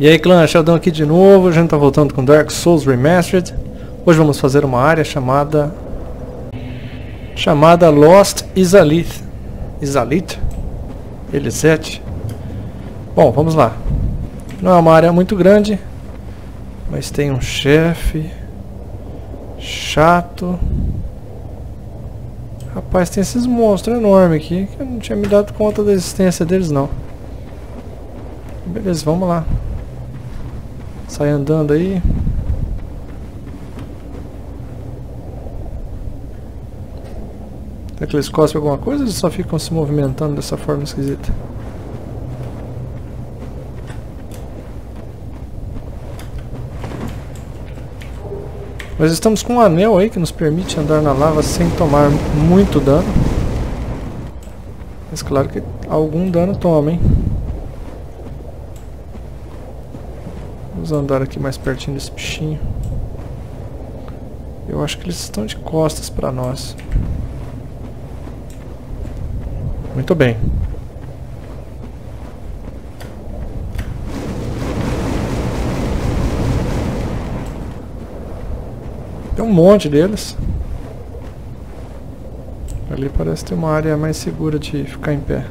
E aí clã, Sheldon aqui de novo, a gente tá voltando com Dark Souls Remastered. Hoje vamos fazer uma área chamada... Chamada Lost Isalith. Isalith? Elisete? Bom, vamos lá. Não é uma área muito grande, mas tem um chefe chato. Rapaz, tem esses monstros enormes aqui que eu não tinha me dado conta da existência deles não. Beleza, vamos lá. Sai andando aí. Será que eles cospem alguma coisa ou eles só ficam se movimentando dessa forma esquisita? Nós estamos com um anel aí que nos permite andar na lava sem tomar muito dano. Mas claro que algum dano toma, hein? Vamos andar aqui mais pertinho desse bichinho. Eu acho que eles estão de costas para nós. Muito bem. Tem um monte deles. Ali parece ter uma área mais segura de ficar em pé.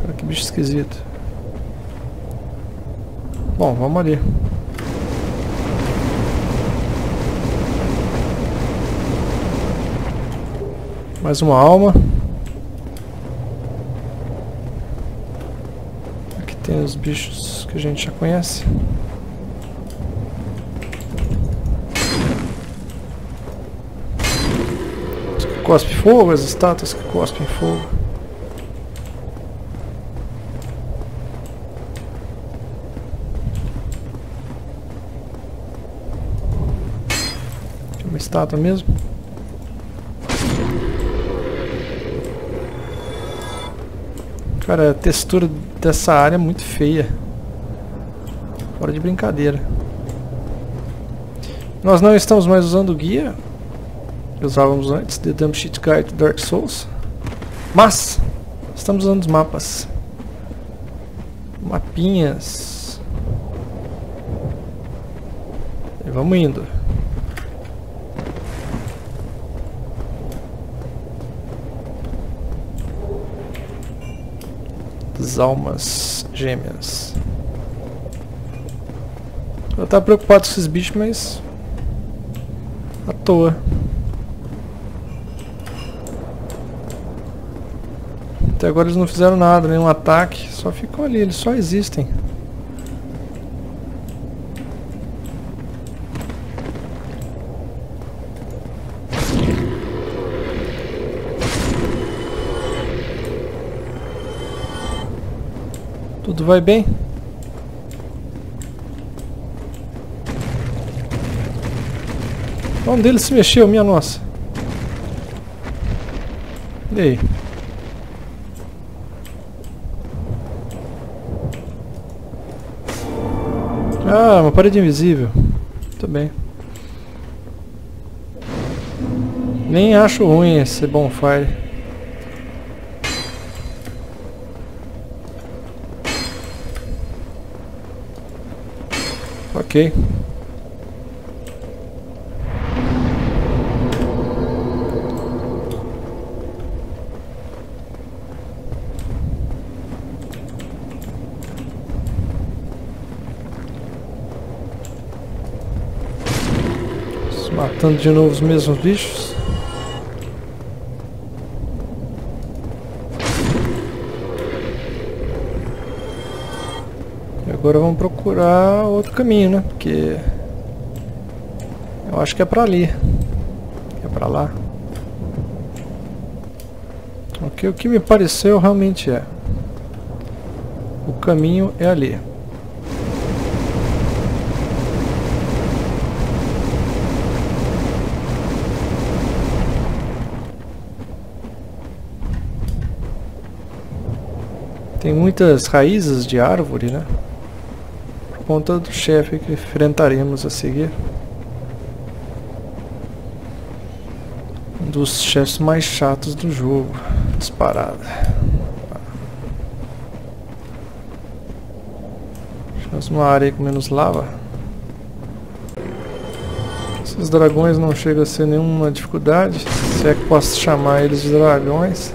Cara, que bicho esquisito. Bom, vamos ali. Mais uma alma. Aqui tem os bichos que a gente já conhece. Os que cospem fogo, as estátuas que cospem fogo. Estátua mesmo. Cara, a textura dessa área é muito feia. Fora de brincadeira. Nós não estamos mais usando o guia que usávamos antes, The Dump Sheet Guide to Dark Souls. Mas, estamos usando os mapas. Mapinhas. E vamos indo. Almas gêmeas. Eu tava preocupado com esses bichos, mas... À toa. Até agora eles não fizeram nada, nenhum ataque. Só ficam ali, eles só existem. Tudo vai bem? Um deles se mexeu, minha nossa. E aí? Ah, uma parede invisível. Muito bem. Nem acho ruim esse bonfire. Ok. Matando de novo os mesmos bichos. Agora vamos procurar outro caminho, né? Porque... Eu acho que é pra ali. É pra lá. Ok, o que me pareceu realmente é. O caminho é ali. Tem muitas raízes de árvore, né? Conta do chefe que enfrentaremos a seguir. Um dos chefes mais chatos do jogo. Disparada. Temos uma área com menos lava. Esses dragões não chegam a ser nenhuma dificuldade. Se é que posso chamar eles de dragões.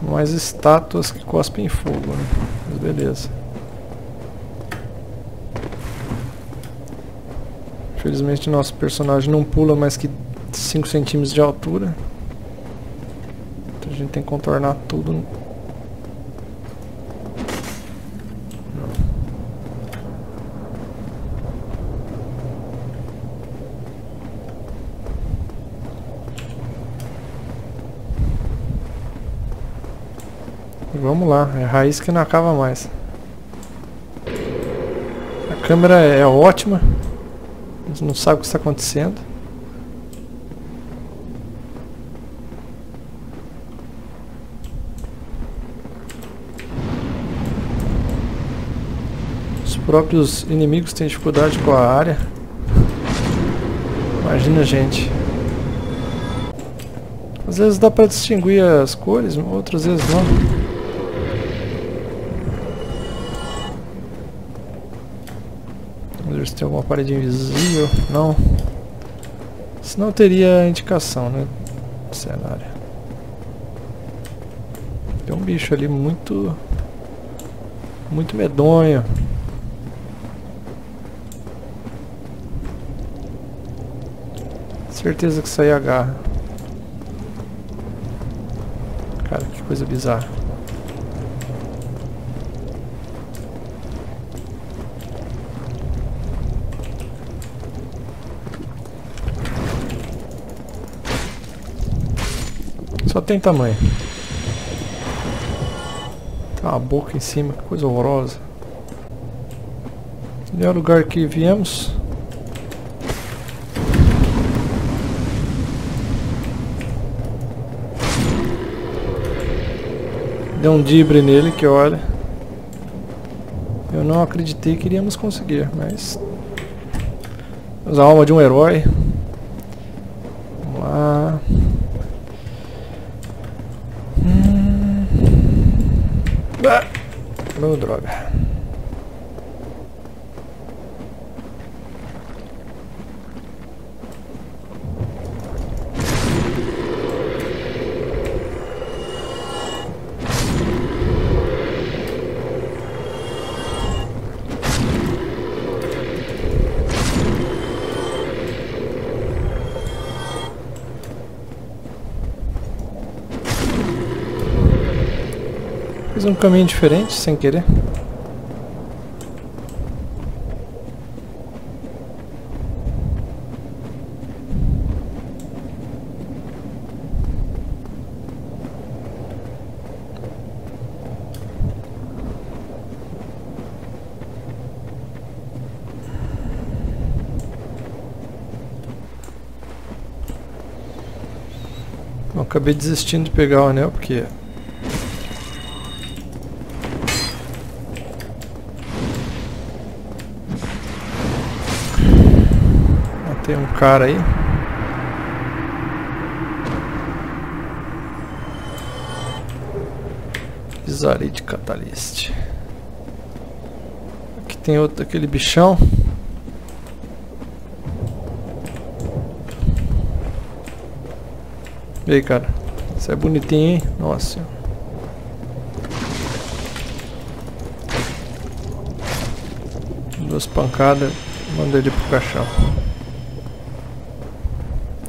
São mais estátuas que cospem fogo, né? Mas beleza. Infelizmente nosso personagem não pula mais que 5 centímetros de altura. Então a gente tem que contornar tudo. Vamos lá, é raiz que não acaba mais. A câmera é ótima não sabe o que está acontecendo. Os próprios inimigos têm dificuldade com a área. Imagina, gente. Às vezes dá para distinguir as cores, outras vezes não. Se tem alguma parede invisível. Não. Senão teria indicação, né? cenário. Tem um bicho ali muito... Muito medonho. Certeza que isso aí agarra. Cara, que coisa bizarra. Só tem tamanho. Tem uma boca em cima, que coisa horrorosa. Ali é o lugar que viemos. Deu um dibre nele que olha. Eu não acreditei que iríamos conseguir, mas... Usar a alma de um herói. Oh, droga. Fiz um caminho diferente, sem querer. Acabei desistindo de pegar o anel porque Tem um cara aí. Zarite Catalyst. Aqui tem outro, aquele bichão. E aí, cara. Isso é bonitinho, hein? Nossa. Duas pancadas, mandei ele pro caixão.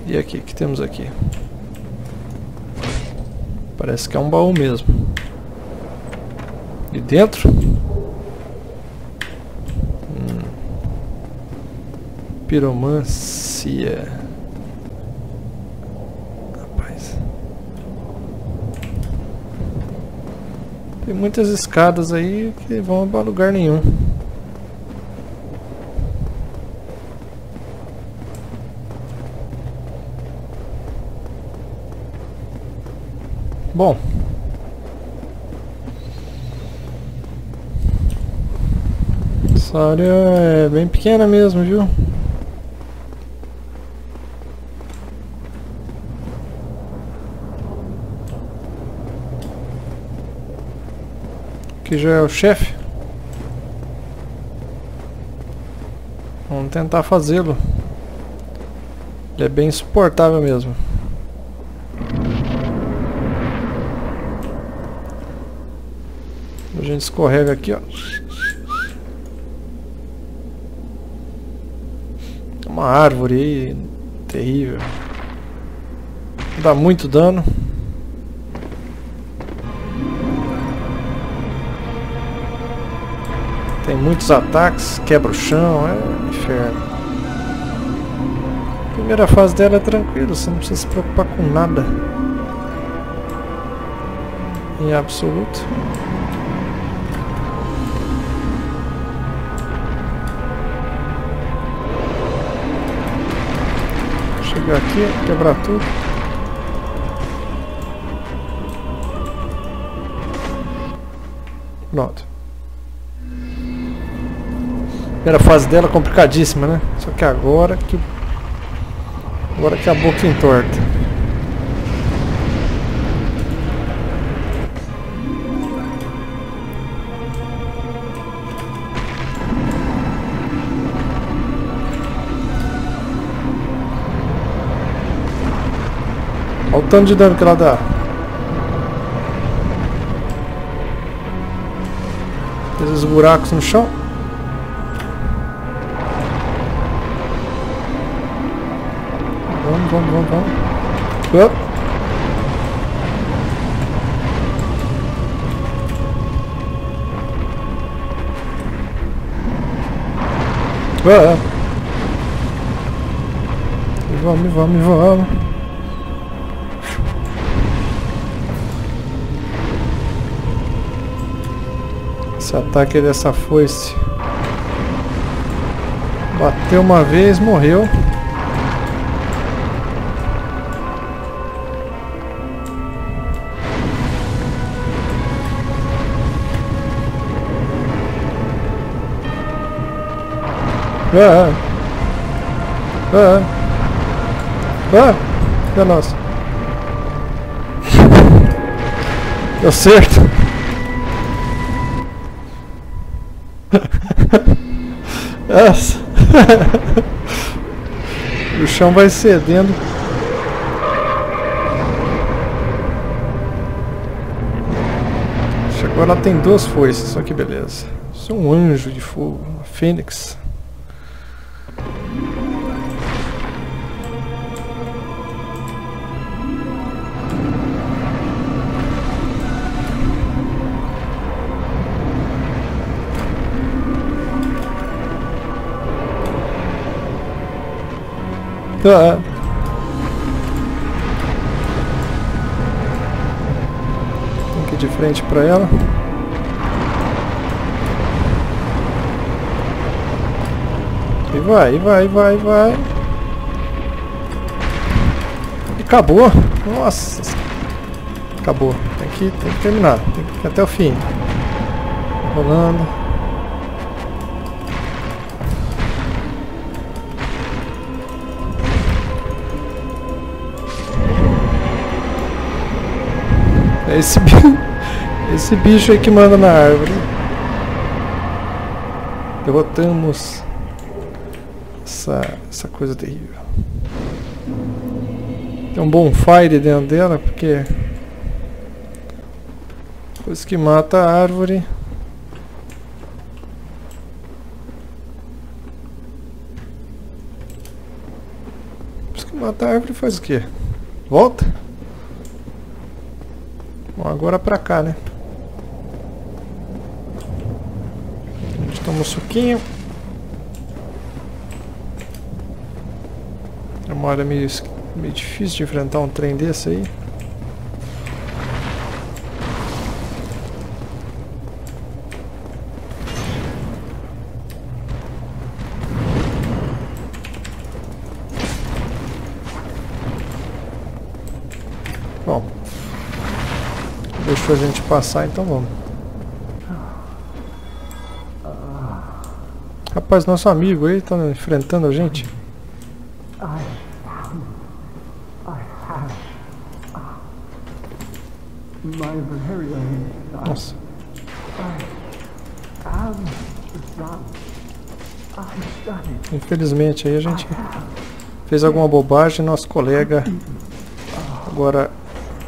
E aqui, o que temos aqui? Parece que é um baú mesmo. E dentro? Hum. Piromancia. Rapaz. Tem muitas escadas aí que vão para lugar nenhum. Bom. Essa área é bem pequena mesmo, viu? Aqui já é o chefe. Vamos tentar fazê-lo. Ele é bem suportável mesmo. Gente escorrega aqui, ó. Uma árvore aí, terrível. Dá muito dano. Tem muitos ataques, quebra o chão, é inferno. A primeira fase dela é tranquila, você não precisa se preocupar com nada. Em absoluto. Chegar aqui, quebrar tudo. Pronto. Primeira fase dela complicadíssima, né? Só que agora que... Agora que a boca entorta. Tanto de dano que ela dá. Esses buracos no chão. Vamos, vamos, vamos, vamos. Up. Vamos, vamos, vamos. Ataque dessa foice. Bateu uma vez, morreu. Ah, ah, ah, é nossa. Deu certo. Nossa. o chão vai cedendo. Agora ela tem duas foices, só que beleza. Isso é um anjo de fogo, uma fênix. Ah. Ir de frente para ela. E vai, vai, vai, vai. E acabou. Nossa. Acabou. Tem que, tem que terminar. Tem que até o fim. Rolando. Esse, esse bicho aí que manda na árvore. Derrotamos essa, essa coisa terrível. Tem um bonfire dentro dela, porque coisa que mata a árvore. Coisa que mata a árvore faz o quê? Volta? Agora pra cá, né? A gente toma um suquinho. É uma hora meio, meio difícil de enfrentar um trem desse aí. Deixou a gente passar, então vamos. Rapaz, nosso amigo aí tá enfrentando a gente. Nossa. Infelizmente aí a gente fez alguma bobagem, nosso colega agora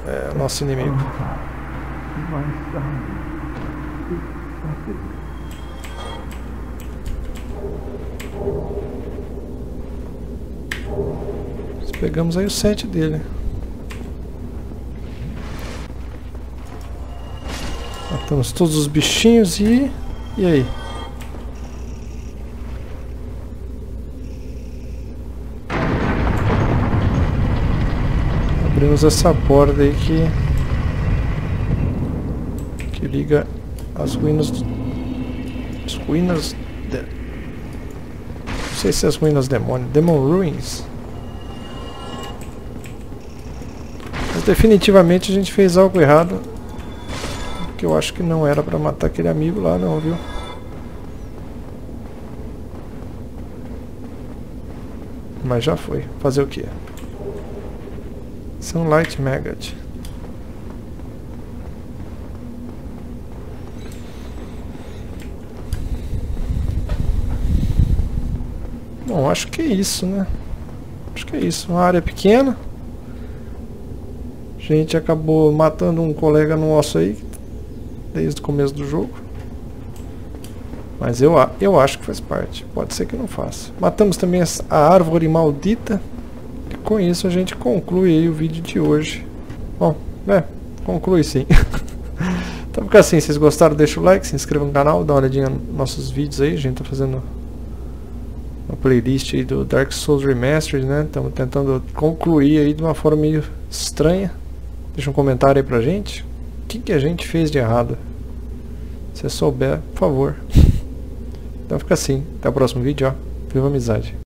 é nosso inimigo. Pegamos aí o set dele. Matamos todos os bichinhos e... E aí? Abrimos essa borda aí que... Que liga as ruínas... As ruínas... De... Não sei se é as ruínas demônio. Demon Ruins. Mas definitivamente a gente fez algo errado. Que eu acho que não era pra matar aquele amigo lá não, viu? Mas já foi. Fazer o quê? Sunlight Maggot. Bom, acho que é isso, né? Acho que é isso. Uma área pequena. A gente acabou matando um colega nosso aí, desde o começo do jogo. Mas eu, eu acho que faz parte. Pode ser que não faça. Matamos também a árvore maldita. E com isso a gente conclui o vídeo de hoje. Bom, é, conclui sim. então fica assim, se vocês gostaram, deixa o like, se inscreva no canal, dá uma olhadinha nos nossos vídeos aí. A gente tá fazendo uma playlist aí do Dark Souls Remastered, né? Estamos tentando concluir aí de uma forma meio estranha. Deixa um comentário aí pra gente. O que, que a gente fez de errado? Se souber, por favor. Então fica assim. Até o próximo vídeo, ó. Viva amizade.